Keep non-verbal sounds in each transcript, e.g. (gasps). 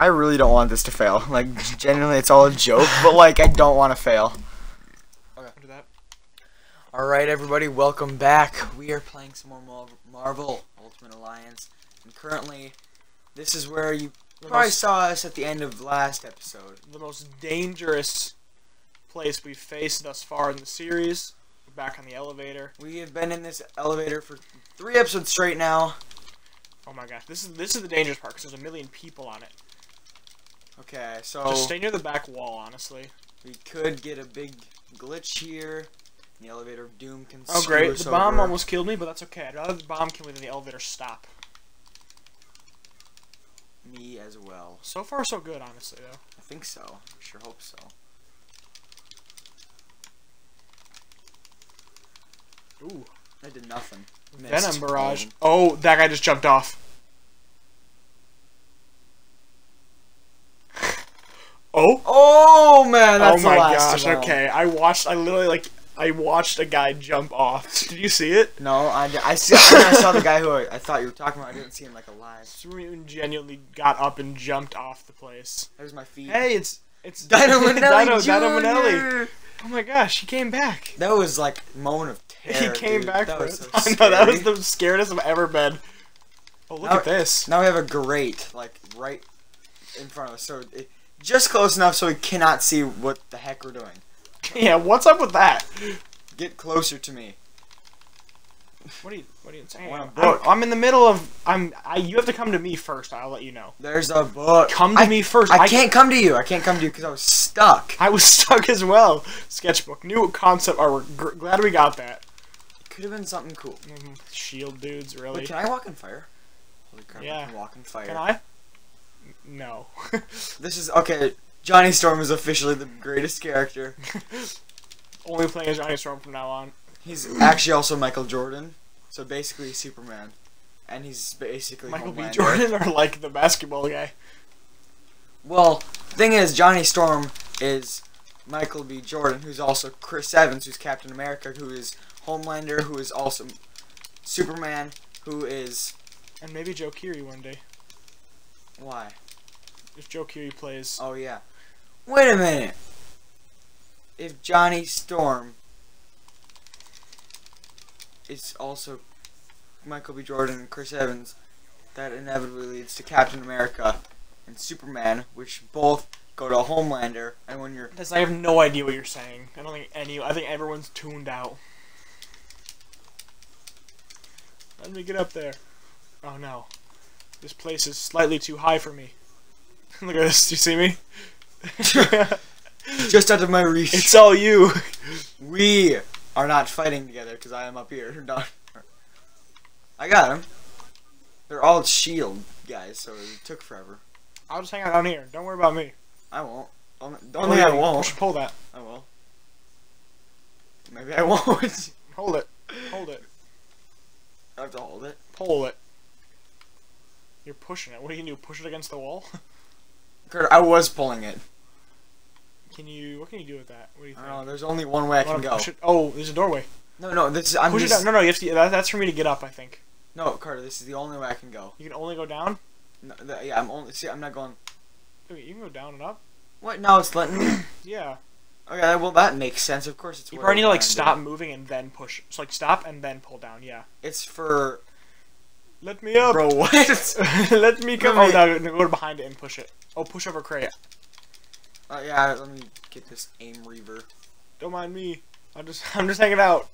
I really don't want this to fail. Like, genuinely, it's all a joke, but like, I don't want to fail. Do that. All right, everybody, welcome back. We are playing some more Mar- Marvel Ultimate Alliance, and currently, this is where you The probably most, saw us at the end of last episode. the most dangerous place we've faced thus far in the series. We're back on the elevator. We have been in this elevator for three episodes straight now. Oh my gosh, this is this is the dangerous part because there's a million people on it. Okay, so Just stay near the back wall, honestly. we could get a big glitch here. The elevator of doom can. Oh great, the bomb over. almost killed me, but that's okay. I'd rather the bomb kill me than the elevator stop. Me as well. So far, so good, honestly though. I think so. I sure hope so. Ooh, I did nothing. Venom Missed. barrage. Oh. Oh, that guy just jumped off. Oh. Oh man, that's oh my gosh. Okay, I watched. I literally like. I watched a guy jump off. (laughs) Did you see it? No, I, I, see, I saw the guy who I, I thought you were talking about. I didn't see him like alive. Someone genuinely got up and jumped off the place. There's my feet. Hey, it's it's Dino (laughs) Manelli Dino, Dino Manelli. Oh my gosh, he came back. That was like moment of (laughs) terror. he came dude. back That for was so I know that was the scariest I've ever been. Oh look Now- at this. Now we have a grate like right in front of us, so it, just close enough so we cannot see what the heck we're doing. (laughs) yeah, what's up with that? Get closer to me. What are you what are you saying? want a I'm, book. I'm in the middle of I'm I you have to come to me first. I'll let you know. There's a book. Come to I, me first. I can't come to you. I can't come to you because I was stuck. I was (laughs) stuck as well. Sketchbook, new concept artwork. Gr- glad we got that. Could have been something cool. Mhm. Shield dudes, really? Wait, can I walk in fire? Holy crap! Yeah. I can walk in fire. Can I? No. (laughs) This is okay. Johnny Storm is officially the greatest character. (laughs) Only playing as Johnny Storm from now on. He's actually also Michael Jordan, so basically Superman, and he's basically Michael B. Jordan or like the basketball guy. Well, thing is, Johnny Storm is Michael B. Jordan, who's also Chris Evans, who's Captain America, who is Homelander, who is also Superman, who is And maybe Joe Keery one day. Why? If Joe Keery plays. Oh yeah. Wait a minute. If Johnny Storm is also Michael B. Jordan and Chris Evans, that inevitably leads to Captain America and Superman, which both go to Homelander. And when you're This, I have no idea what you're saying. I don't think any. I think everyone's tuned out. Let me get up there. Oh no. This place is slightly too high for me. (laughs) Look at this. Do you see me? (laughs) just out of my reach, it's all you. we are not fighting together because I am up here. (laughs) Not. I got him. They're all shield guys, so it took forever. I'll just hang out down here. Don't worry about me. I won't. Don't, Oh, don't think yeah, I won't. should pull that. I will. Maybe I won't. Hold it. Hold it. I have to hold it. Pull it. You're pushing it. What do you do? Push it against the wall? (laughs) Kurt, I was pulling it. Can you? What can you do with that? What do you I think? don't know. There's only one way I can go. it? Oh, there's a doorway. No, no. This is. I'm push it just. down. No, no. You have to. That, that's for me to get up. I think. No, Carter. This is the only way I can go. You can only go down. No, the, yeah, I'm only. See, I'm not going. Wait, you can go down and up. What? No, it's letting me. (coughs) (coughs) Yeah. Okay, well that makes sense. Of course, it's. You probably need to like stop moving and then push. So like stop and then pull down. Yeah. It's for. Let me up. Bro, what? (laughs) Let me come. Let Oh me- no, no, go behind it and push it. Oh, push over crate. uh, yeah, let me get this aim reaver. Don't mind me. I'm just, (laughs) I'm just hanging out.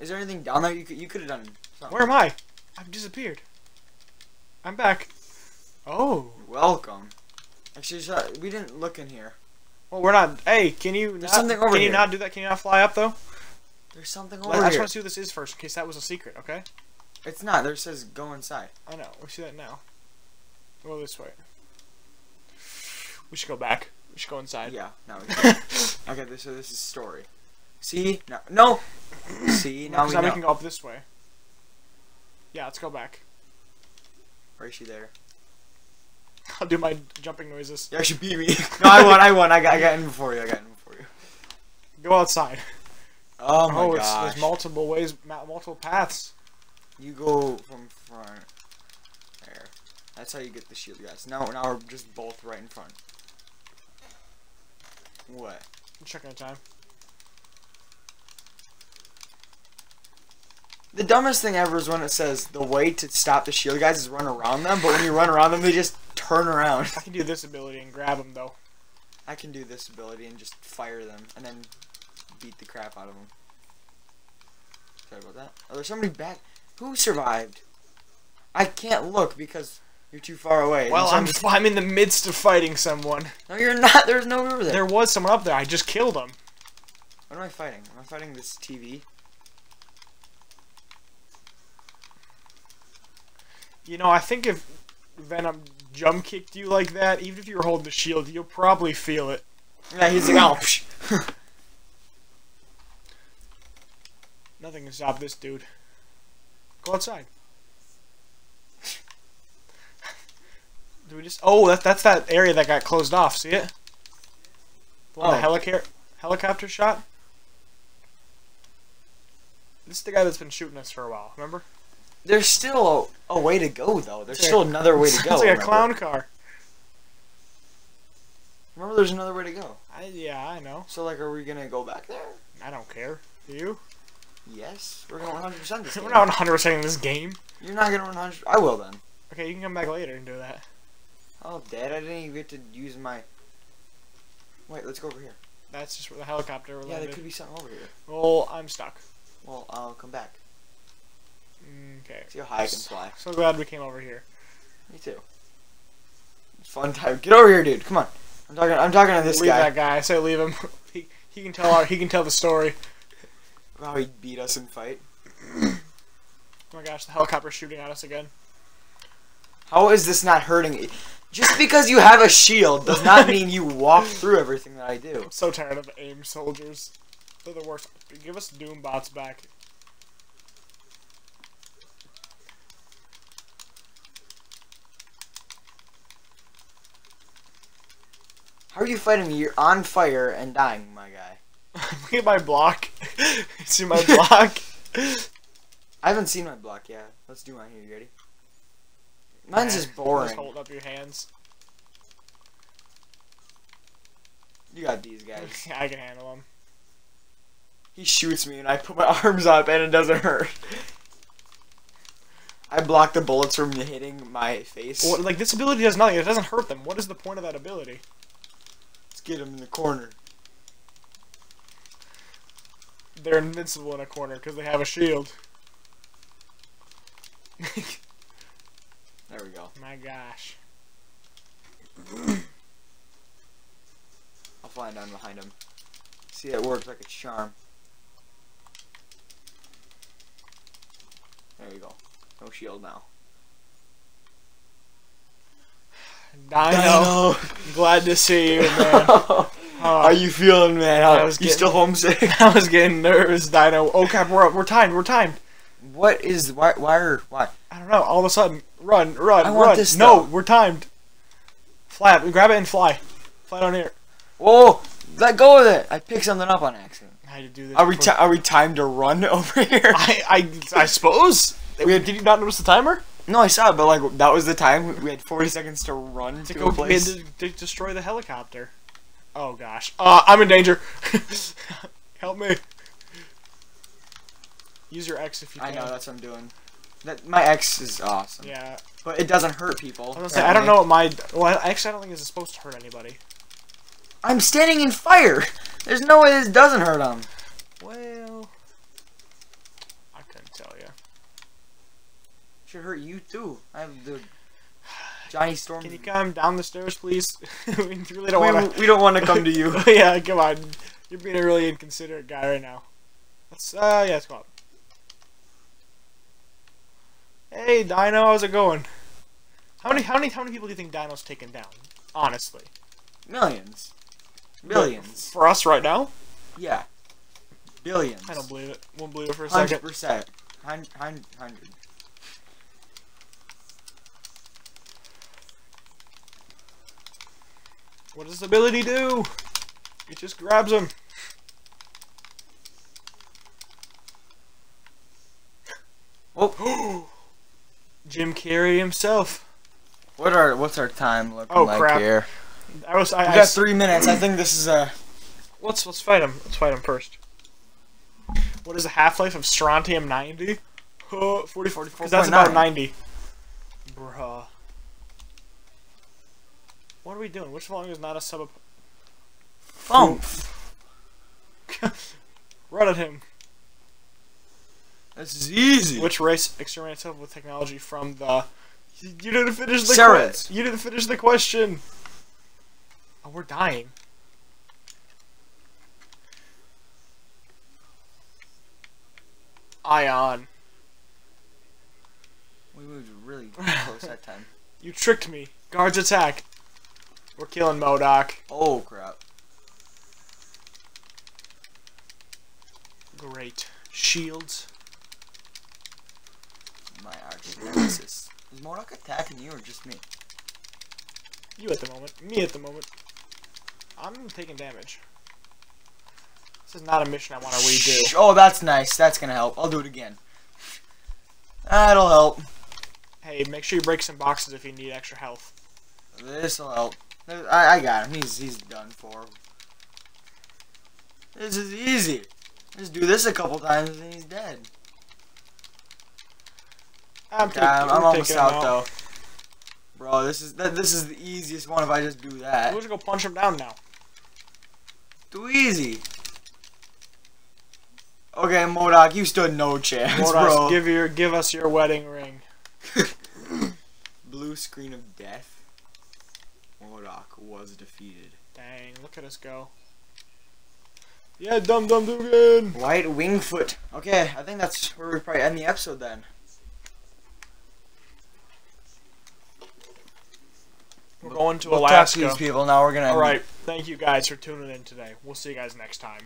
Is there anything down there you could you could have done? Something. Where am I? I've disappeared. I'm back. Oh. Welcome. Actually, we didn't look in here. Well, we're not. Hey, can you? Not, something over Can you not do that? Can you not fly up though? There's something I over just here. want to see what this is first, in case that was a secret. Okay. It's not. There says go inside. I know. We see that now. Go this way. We should go back. We should go inside. Yeah. No. we (laughs) okay. This so this is story. See? No. No. (clears throat) See? Now we now we can go up this way. Yeah, let's go back. Or is she there? I'll do my jumping noises. You actually beat me. (laughs) no, I won. I won. I got, I got in before you. I got in before you. Go outside. Oh my oh, it's, gosh. there's multiple ways, multiple paths. You go from front. There. That's how you get the shield, guys. Now, now we're just both right in front. What? I'm checking the time. The dumbest thing ever is when it says the way to stop the shield guys is run around them, but when you run around them, they just turn around. I can do this ability and grab them though. I can do this ability and just fire them and then beat the crap out of them. Sorry about that. Oh, there's somebody back. Who survived? I can't look because you're too far away. Well, I'm I'm in the midst of fighting someone. No, you're not. There's no over there. There was someone up there. I just killed him. What am I fighting? Am I fighting this TV? You know, I think if Venom jump kicked you like that, even if you were holding the shield, you'll probably feel it. Yeah, he's like, oh. (laughs) Nothing can stop this dude. Go outside. (laughs) Do we just? Oh, that, that's that area that got closed off. See it? The one the Oh. helicar- helicopter shot. This is the guy that's been shooting us for a while. Remember? There's still a, a way to go, though. There's It's still like- another way to (laughs) go. it's like a remember? clown car. Remember, there's another way to go. I, yeah, I know. So, like, are we gonna go back there? I don't care. Do you? Yes. We're gonna 100 percent this (laughs) We're game. not 100 percent in this game. You're not gonna 100. I will then. Okay, you can come back later and do that. Oh, Dad, I didn't even get to use my. Wait, let's go over here. That's just where the helicopter Yeah, there could be something over here. Well, I'm stuck. Well, I'll come back. Okay. See how high I can fly. So glad we came over here. Me too. Fun time. Get over here, dude. Come on. I'm talking. I'm talking to this leave guy. that guy. I say leave him. (laughs) he he can tell our he can tell the story. How he beat us in fight. Oh my gosh, the helicopter's shooting at us again. How is this not hurting me? Just because you have a shield does not (laughs) mean you walk through everything that I do. I'm so tired of aim soldiers. They're the worst. Give us Doom bots back. How are you fighting me? You're on fire and dying, my guy. (laughs) Look at my block. See my block? (laughs) I haven't seen my block yet. Let's do mine here. You ready? Mine's just Just boring. hold up your hands. You got these guys. (laughs) I can handle them. He shoots me and I put my (laughs) arms up and it doesn't hurt. I block the bullets from hitting my face. What, like this ability does nothing. It doesn't hurt them. What is the point of that ability? Let's get him in the corner. They're invincible in a corner because they have a shield. There we go. (laughs) My gosh. I'll fly down behind him. See, it works like a charm. There you go. No shield now. Dino. Glad to see you, man. (laughs) How you feeling, man? I How, was you getting- still homesick? (laughs) I was getting nervous, Dino. Oh crap, we're we're timed. We're timed. what is why? Why are why? I don't know. All of a sudden, run, run, I want run. this no, stuff. we're timed. Fly it. Grab it and fly. Fly down here. Whoa! Let go of it. I picked something up on accident. I had to do this. Are we before- ti are we timed to run (laughs) over here? I, I I suppose. We had- Did you not notice the timer? no, I saw it, but like that was the time we had 40 seconds to run To to, go a we had place. to, to destroy the helicopter. Oh gosh. Uh, I'm in danger. (laughs) Help me. Use your X if you I can. I know that's what I'm doing. That my X is awesome, Yeah. but it doesn't hurt people. I say I don't know what my well actually I don't think this is supposed to hurt anybody. I'm standing in fire. There's no way this doesn't hurt them. Well, I couldn't tell you. Should hurt you too. I have the Johnny Storm. Can you come down the stairs, please? (laughs) we really don't want we, we don't want to come to you. (laughs) yeah, come on. You're being a really inconsiderate guy right now. Let's. Uh, yeah, let's go up. Hey, Dino, how's it going? How many, how many, how many people do you think Dino's taken down? Honestly, Millions, billions. for us right now, Yeah, billions. I don't believe it. Won't believe it for a Hundred second. percent. Hun- hun- Hundred. What does this ability do? It just grabs him. Oh, (gasps) Jim Carrey himself. What are what's our time looking Oh, like crap. here? I was. I, We I got three minutes. I think this is a. let's let's fight him. Let's fight him first. What is the half life of strontium ninety? Uh, 40, 'cause that's about 44.9. ninety. Bruh. What are we doing? Which one is not a sub? Funk. (laughs) Run at him. This is easy. Which race exterminates itself with technology from the? You you didn't finish the Sarahs. question. You didn't finish the question. Oh, we're dying. Ion. We moved really (laughs) close that time. You tricked me. Guards attack. We're killing MODOK. Oh crap. Great. Shields. My arch nemesis. Is MODOK attacking you or just me? You at the moment. Me at the moment. I'm taking damage. This is not a mission I want to redo. Oh, that's nice. That's gonna help. I'll do it again. That'll help. Hey, make sure you break some boxes if you need extra health. This'll help. I, I got him. He's he's done for. This is easy. Just do this a couple times and he's dead. I'm, Okay, taking, I'm, I'm almost taking him out though. Bro, this is that. This is the easiest one if I just do that. We'll that. just go punch him down now. Too easy. Okay, MODOK, you stood no chance, MODOK, bro. give your give us your wedding ring. (laughs) (laughs) Blue screen of death. MODOK was defeated. Dang, look at us go. Yeah, Dum Dum Dugan. White Wingfoot. Okay, I think that's where we probably end the episode then. We're going to We'll Alaska. these people now. We're gonna. All right. Thank you guys for tuning in today. We'll see you guys next time.